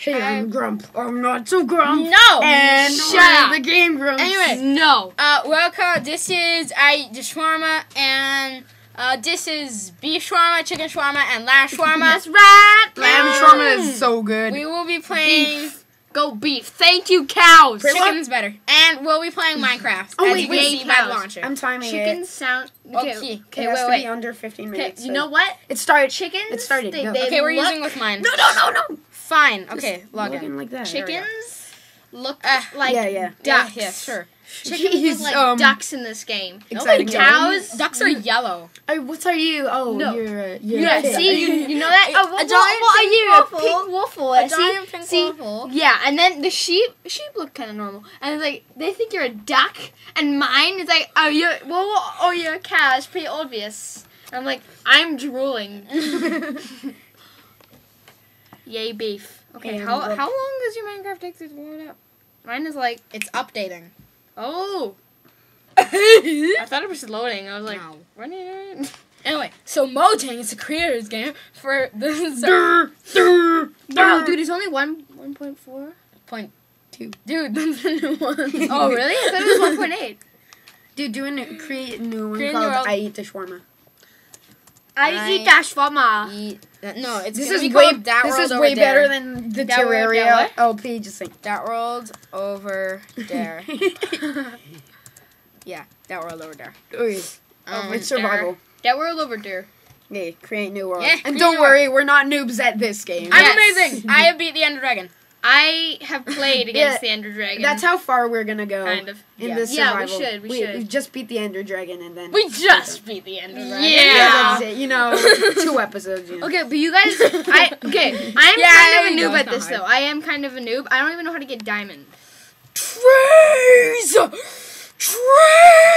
Hey, I'm Grump. I'm not so Grump. No! And Shut up. the Game Grumps. Anyway. No. Uh, welcome. This is I the shawarma, and uh, this is beef shawarma, chicken shawarma, and lamb shawarma. That's right. lamb Mm. shawarma is so good. we will be playing. Beef. Go beef. Thank you, cows. Chicken's better, and we'll be playing Minecraft. Oh, as wait, wait, by cows. the launcher. I'm timing Chicken it. sound. Okay. Okay. It has Wait. to Wait. be under 15 Okay. minutes. You know what? It started. Chickens. It started. They, Go. they okay, we're look, using with mine. No, no, no, no. Fine. Okay, log in. like that. chickens look Uh, like yeah, yeah. Yeah, ducks. yeah, sure. Chickens Jeez, look like um, ducks in this game. Exciting. No, cows. Ducks are yellow. Oh, what are you? Oh, No. you're a, you're Yeah, a see, you, you know that? A- Oh, what, a giant what, what are you? waffle. A pink waffle. A see, giant pink see, waffle. Yeah, and then the sheep, sheep look kind of normal, and it's like they think you're a duck, and mine is like, oh, you're well, well, oh, you're a cow. It's pretty obvious. And I'm like, I'm drooling. Yay, beef. Okay, And how how long does your Minecraft take to load up? Mine is like, It's updating. oh, I thought it was loading. I was like, No. when it? Anyway, so Mojang is the creators game for the Durr, durr, Wow, dude, it's only one one point four. point two. Dude, that's a new one. Oh, really? I thought it was one point eight. Dude, do a new, create a new one Create called. I Eat the Shawarma. I I- eat dash farmer. Eat- No, it's This is way that this world is way there. better than the That Terraria. Oh, please just think. that world over there. yeah, that world over there. Okay. Um, it's survival. That world over there. Okay, create new world. Yeah, and don't worry, we're not noobs at this game. I'm Yes. amazing. I have beat the Ender Dragon. I have played against Yeah, the Ender Dragon. That's how far we're gonna go kind of. in Yeah. this Yeah, we should, we should. We just beat the Ender Dragon and then We just beat the Ender Dragon. Yeah. Yeah, that's it. You know, two episodes. You know. Okay, but you guys, I okay. I am Yeah, kind of a noob at this not though. I am kind of a noob. I don't even know how to get diamond. Trees. Trees.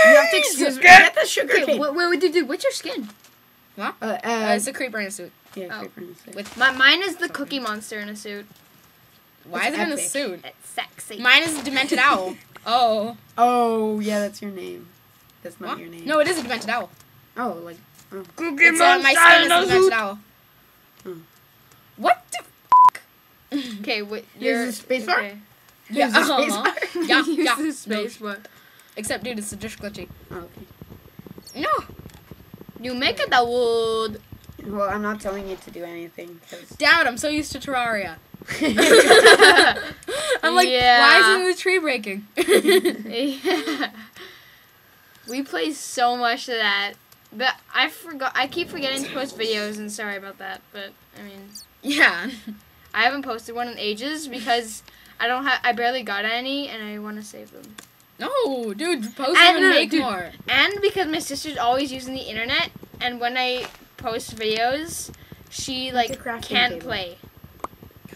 You have to excuse me. Get- Get the sugar Okay, cane. wait, wait, dude, dude, what's your skin? Uh, uh, Uh, it's a creeper in a suit. yeah, oh. creeper in a suit. With My, mine is the Cookie Monster in a suit. Why It's is it in a suit? It's sexy. Mine is a demented owl. Oh. Oh, yeah, that's your name. That's not What? your name. No, it is a demented owl. Oh, like. Oh. It's uh, my skin is a demented owl. Hmm. What the? okay, wait, you're the space bar? okay. Yeah, Here's the space uh-huh. bar. Yeah, Use yeah. the No. space bar. Except, dude, it's just glitchy. Oh, okay. No. You make it the wood. Well, I'm not telling you to do anything. 'cause- Damn it, I'm so used to Terraria. I'm like, why isn't the tree breaking? Yeah. We play so much of that. But I forgot. I keep forgetting to post videos, and sorry about that. But I mean, yeah. I haven't posted one in ages because I don't have. I barely got any, and I want to save them. No, dude, post And- and no, no, make dude. more. And because my sister's always using the internet, and when I post videos, she like can't table. play.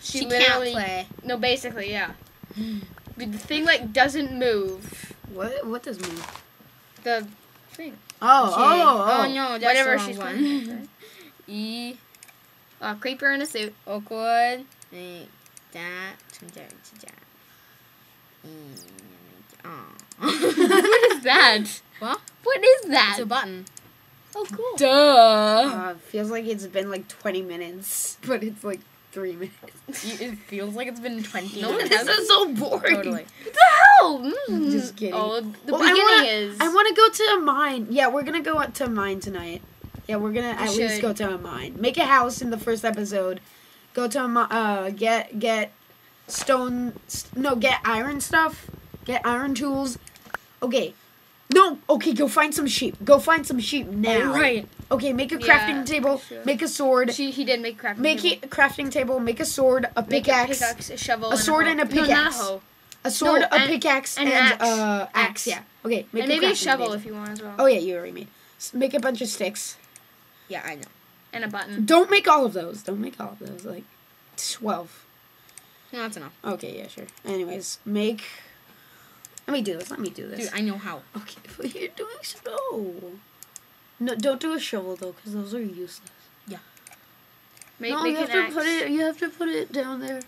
She, She literally can't play. no, basically yeah. the thing like doesn't move. What? What does move? The thing. Oh, Okay. oh, oh. no, that's Whatever she's one. playing. E Uh, creeper in a suit. awkward. eh, That to that that. E, aw. what is that? What? What is that? It's a button. oh, cool. Duh. Uh, feels like it's been like 20 minutes, but it's like three minutes. It feels like it's been 20 No, minutes. this is so boring. Totally. What the hell? Mm. Just kidding. Oh, the Well, I beginning wanna- is. I want to go to a mine. Yeah, we're gonna go to a mine tonight. Yeah, we're gonna at least go to a mine. Make a house in the first episode. Go to a mi- uh get get stone s- no get iron stuff. Get iron tools. Okay. No, okay, go find some sheep. Go find some sheep now. Right. Okay, make a Yeah, crafting table. sure. Make a sword. She, he did make crafting Make table. a crafting table. Make a sword. A Make a pickaxe. pickaxe, a shovel, a sword and a No, not pickaxe. a hoe. A sword, No, a and- pickaxe, and and, an axe. uh, axe. Axe. Yeah. Okay. Make and maybe a shovel table. if you want as well. Oh yeah, you already made. Make a bunch of sticks. Yeah, I know. And a button. Don't make all of those. Don't make all of those. Like twelve. No, that's enough. Okay, yeah, sure. Anyways, make. Let me do this. Let me do this. Dude, I know how. okay, but you're doing slow. No, don't do a shovel though, because those are useless. Make, no, make you have to axe. put it. You have to put it down there.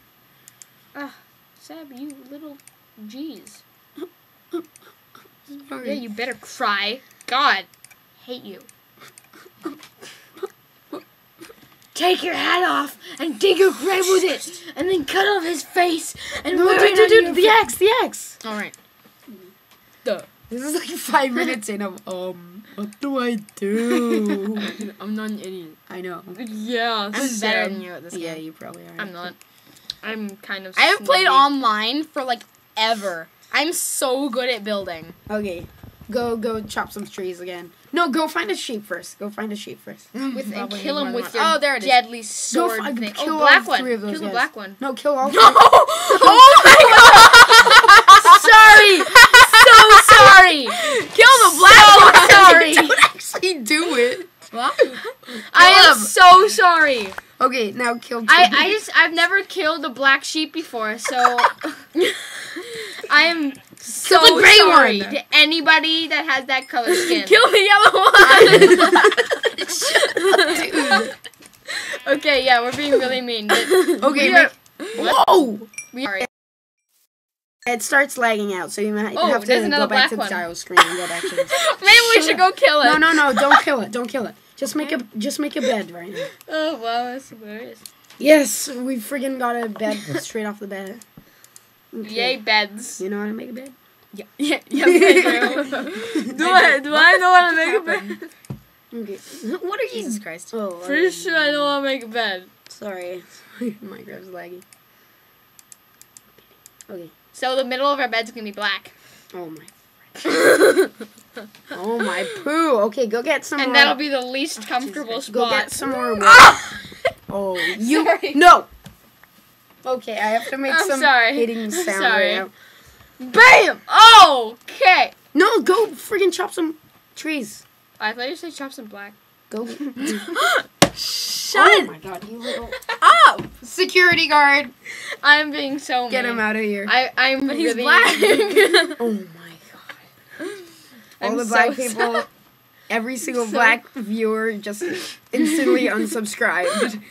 Ah, Sab, you little jeez. Yeah, you better cry. God, hate you. take your hat off and dig a grave with it, and then cut off his face and No, wear dude, it dude, dude, the X, the X. All right. This is like five minutes in of um. What do I do? I'm not an idiot. I know. Yeah, I'm better than you at this Yeah, you probably are. I'm not. I'm kind of. I have played online for like ever. I'm so good at building. Okay, go go chop some trees again. No, go find a sheep first. Go find a sheep first. with and kill him with your Oh, there it is. deadly sword fi- thing. kill oh, black one. three of those kill the black one. No, kill all. No! oh my god! sorry! So sorry! Kill the black one! Sorry! Don't actually do it. I am so sorry. Okay, now kill. I, two. I just I've never killed a black sheep before, so I am so kill the gray sorry one. to anybody that has that color skin. Kill the yellow one! okay, yeah, we're being really mean. Okay, we are, whoa! we are It starts lagging out, so you might Oh, have to go back to the one. dial screen and go back to this. Maybe we should go kill it. No, no, no! Don't kill it! Don't kill it! Just make a just make a bed right now. Oh wow, that's hilarious. Yes, we friggin' got a bed straight off the bed. Okay. Yay, beds. You know how to make a bed? Yeah, yeah, yeah. do I do I know how to make a bed? Okay. What are you? Jesus Christ. Oh, Pretty um, sure I know how to make a bed. Sorry, My Minecraft's laggy. Okay. So the middle of our bed's gonna be black, Oh my. oh my poo. Okay, go get some and more. that'll be the least oh, comfortable Go spot. get some more. wood. oh, you Sorry. no. Okay, I have to make I'm some sorry. hitting I'm sound sorry. right now. Bam! Oh, okay. No, go friggin' chop some trees. I thought you said chop some black. Go. Shut oh my god, you little up! security guard. I'm being so Get mean. him out of here. I I'm But he's really black. oh my god. Oh All I'm the so black sorry. people, every single so- black viewer just instantly unsubscribed.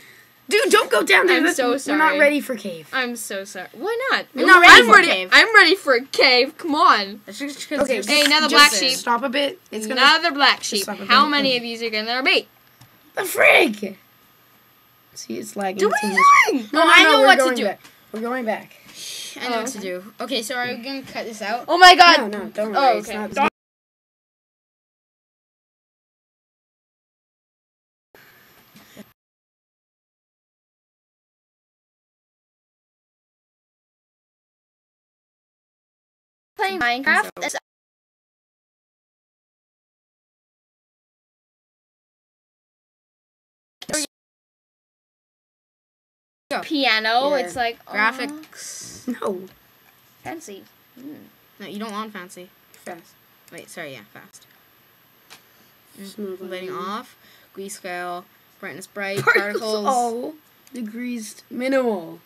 Dude, don't go down there. I'm That's- so sorry. We're not ready for cave. I'm so sorry. Why not? We're not ready I'm for ready. cave. I'm ready for a cave. Come on. Okay, Hey, another just black sheep. Stop a bit. It's gonna. Another black sheep. How many of these are gonna be? The frig! See, it's lagging. Do what too are you doing? No, Oh, no, I know we're what to going do. Back. We're going back. I know what to do. Okay, so are we gonna cut this out? Oh my god. No, no, don't Oh, worry. It's okay. not. Playing Minecraft. Piano. Yeah. It's like Graphics. No, fancy. No, you don't want fancy. fast. Wait, sorry, yeah, fast. Smooth Lighting off, grayscale, brightness bright, Particles. particles, Oh, degrees minimal.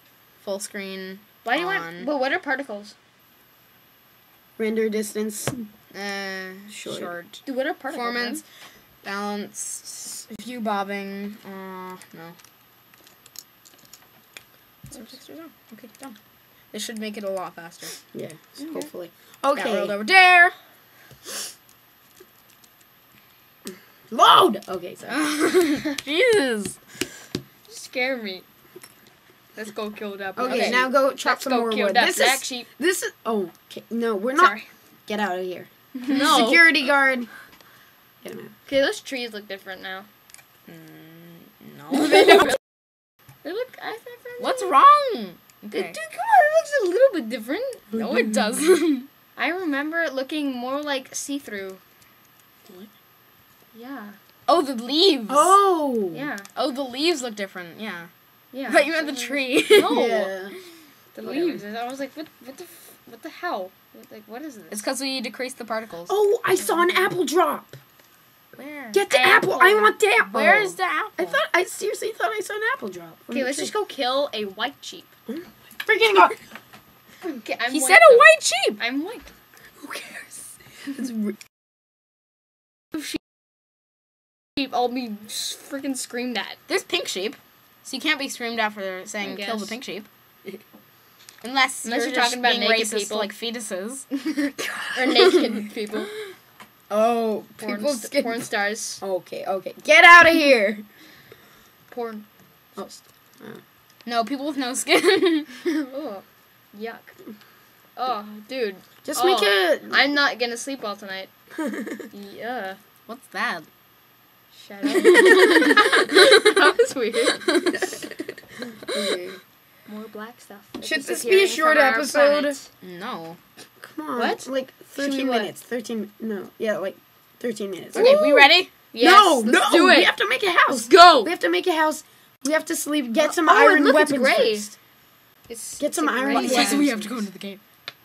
full screen, Why do you want? But what are particles? Render distance. uh, Short. short. Dude, what are particles? Performance, balance, view bobbing. Uh, no. Some textures on. Okay, done. This should make it a lot faster. Yeah, so Okay. hopefully. Got Okay. rolled over there. Load. Okay, sorry. Jesus. Scare me. Let's go kill that. Okay, black now go chop Let's some go more kill wood. that This black is sheep. this is. Oh, okay. No, we're not. Sorry. Get out of here. No. Security guard. Get him out. Okay, those trees look different now. Mm, no, they don't. They look. I think. What's wrong? Dude, Okay. come on, it looks a little bit different. No, it doesn't. I remember it looking more like see-through. What? Yeah. Oh, the leaves. Oh. Yeah. Oh, the leaves look different. Yeah. Yeah. But you meant the tree. No. Yeah. The Whatever. leaves. And I was like, what? What the? F- what the hell? Like, what is this? It's because we decreased the particles. Oh, I saw an apple drop. Where? Get the apple. I want the apple. Where is the apple? I thought I seriously thought I saw an apple drop. Okay, let's tree. just go kill a white sheep. Freaking go. Okay, I'm He white, said a though. white sheep. I'm white. Who cares? It's Sheep, I'll be freaking screamed at. There's pink sheep, so you can't be screamed at for saying kill the pink sheep. Unless, Unless you're, you're talking about naked racist people. like fetuses. or naked people. Oh, Porn, people st- skip. porn stars. Okay, okay. Get out of here. Porn. Oh. No, people with no skin. oh, yuck. Oh, dude, Just Oh, make it. I'm not gonna sleep all tonight. Yeah. What's that? Shut up. that was weird. Okay. More black stuff. Should this be a short episode? planet. No. Come on. What? Like Should we 13 what? minutes. 13. No. Yeah, like 13 minutes. Okay, we ready? Yes, no, let's no. do it. We have to make a house. Go. We have to make a house. We have to sleep. Get some Oh, iron look, it's weapons gray. first. It's- Get it's some iron weapons. Yes, we have to go into the game.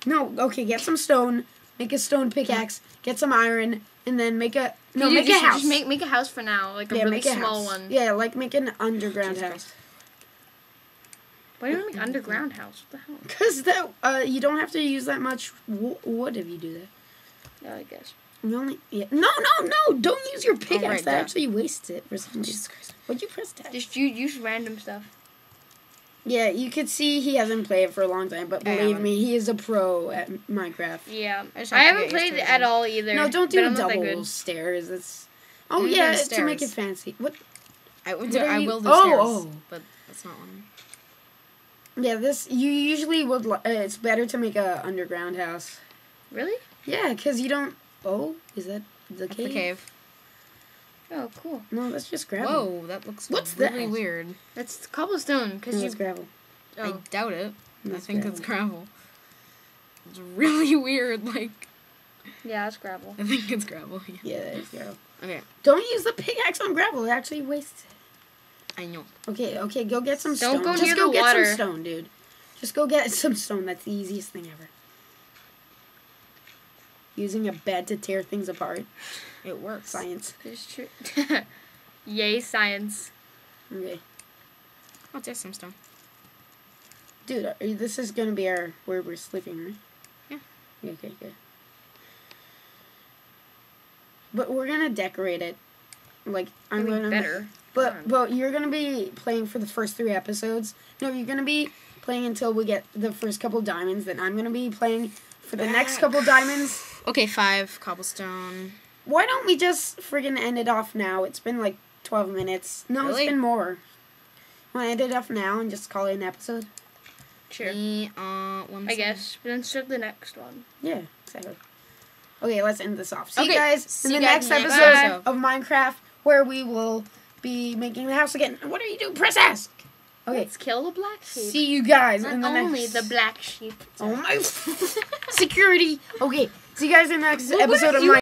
No, okay. Get some stone. Make a stone pickaxe. Get some iron, and then make a no. You make a house. Just make make a house for now, like a yeah, really make a small house. one. Yeah, like make an underground Jesus house. Why do you make underground house? What the hell? Cause that uh, you don't have to use that much wo- wood if you do that. Yeah, I guess. You only yeah. No, no, no! Don't use your pickaxe. right, that yeah. actually wastes it for some reason. Jesus Christ. What'd you press that? Just you use random stuff. Yeah, you could see he hasn't played for a long time, but believe me, he is a pro at Minecraft. Yeah, I just I, have to haven't played it at all either. No, don't do that double stairs. It's oh yeah, doing to make it fancy. What? I will What do, I will do Oh, stairs, oh. but that's not one. Yeah, this you usually would. Uh, it's better to make a underground house. Really? Yeah, cause you don't. Oh, is that the That's cave? the cave. Oh, cool. No, that's just gravel. Whoa, that looks What's really that? weird. That's cobblestone. No, Cause you. it's gravel. I Oh. doubt it. I That's think it's gravel. It's really weird. Like Yeah, it's gravel. I think it's gravel. Yeah. Yeah, that is gravel. Okay, Don't use the pickaxe on gravel. It actually wastes it. I know. Okay, okay, go get some Don't stone. go Just near go the get water. some stone, dude. Just go get some stone. That's the easiest thing ever. Using a bed to tear things apart. It works. Science. It's true. Yay, science. Okay. Oh, there's some stone. Dude, are, this is gonna be our where we're sleeping, right? Yeah. Yeah, Okay, good. But we're gonna decorate it. Like I'm gonna better. But Darn. but you're gonna be playing for the first three episodes. No, you're gonna be playing until we get the first couple diamonds. Then I'm gonna be playing for the next couple diamonds. Okay, five cobblestone. Why don't we just friggin' end it off now? It's been like 12 minutes. No, Really? it's been more. Want to end it off now and just call it an episode? Sure. Me, uh, one I second. guess. But then start the next one. Yeah, exactly. Okay, let's end this off. See you guys see in the guys next next episode episode. of Minecraft where we will be making the house again. What are you doing? Press ask. Okay, Let's kill the black sheep. see you guys Not in the next only next. the black sheep. Oh my security. Okay, see you guys in the next Well, what episode of you my.